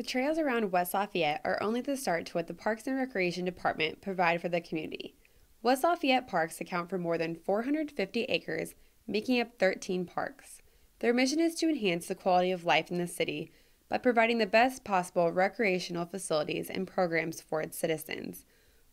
The trails around West Lafayette are only the start to what the Parks and Recreation Department provide for the community. West Lafayette parks account for more than 450 acres, making up 13 parks. Their mission is to enhance the quality of life in the city by providing the best possible recreational facilities and programs for its citizens.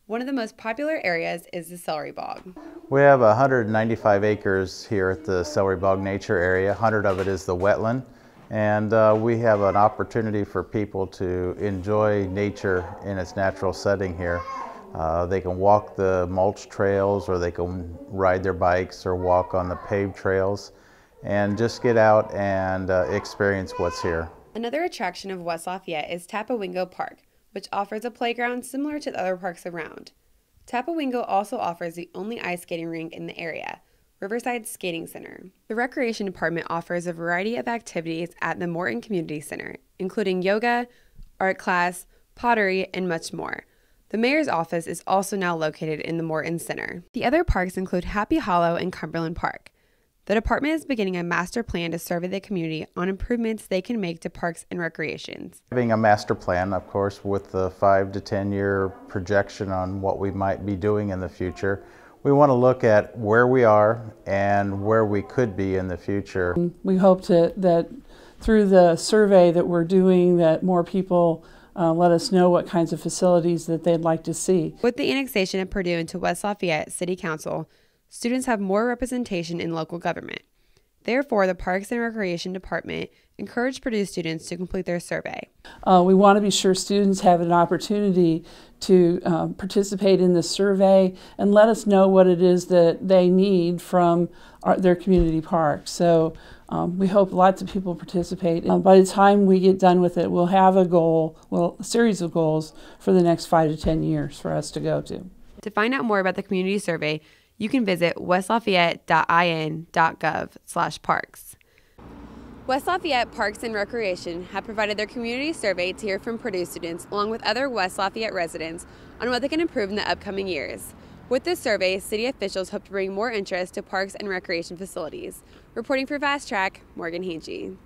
One of the most popular areas is the Celery Bog. We have 195 acres here at the Celery Bog Nature Area. 100 of it is the wetland. And uh, we have an opportunity for people to enjoy nature in its natural setting here. Uh, they can walk the mulch trails or they can ride their bikes or walk on the paved trails and just get out and uh, experience what's here. Another attraction of West Lafayette is Tapawingo Park, which offers a playground similar to the other parks around. Tapawingo also offers the only ice skating rink in the area, Riverside Skating Center. The Recreation Department offers a variety of activities at the Morton Community Center, including yoga, art class, pottery, and much more. The mayor's office is also now located in the Morton Center. The other parks include Happy Hollow and Cumberland Park. The department is beginning a master plan to survey the community on improvements they can make to parks and recreations. Having a master plan, of course, with the five to 10 year projection on what we might be doing in the future, we want to look at where we are and where we could be in the future. We hope to, that through the survey that we're doing that more people uh, let us know what kinds of facilities that they'd like to see. With the annexation of Purdue into West Lafayette City Council, students have more representation in local government. Therefore, the Parks and Recreation Department encouraged Purdue students to complete their survey. Uh, we want to be sure students have an opportunity to uh, participate in the survey and let us know what it is that they need from our, their community park. So um, we hope lots of people participate. Uh, by the time we get done with it, we'll have a goal, well, a series of goals for the next five to ten years for us to go to. To find out more about the community survey, you can visit westlafayette.in.gov slash parks. West Lafayette Parks and Recreation have provided their community survey to hear from Purdue students along with other West Lafayette residents on what they can improve in the upcoming years. With this survey, city officials hope to bring more interest to parks and recreation facilities. Reporting for Fast Track, Morgan Hainje.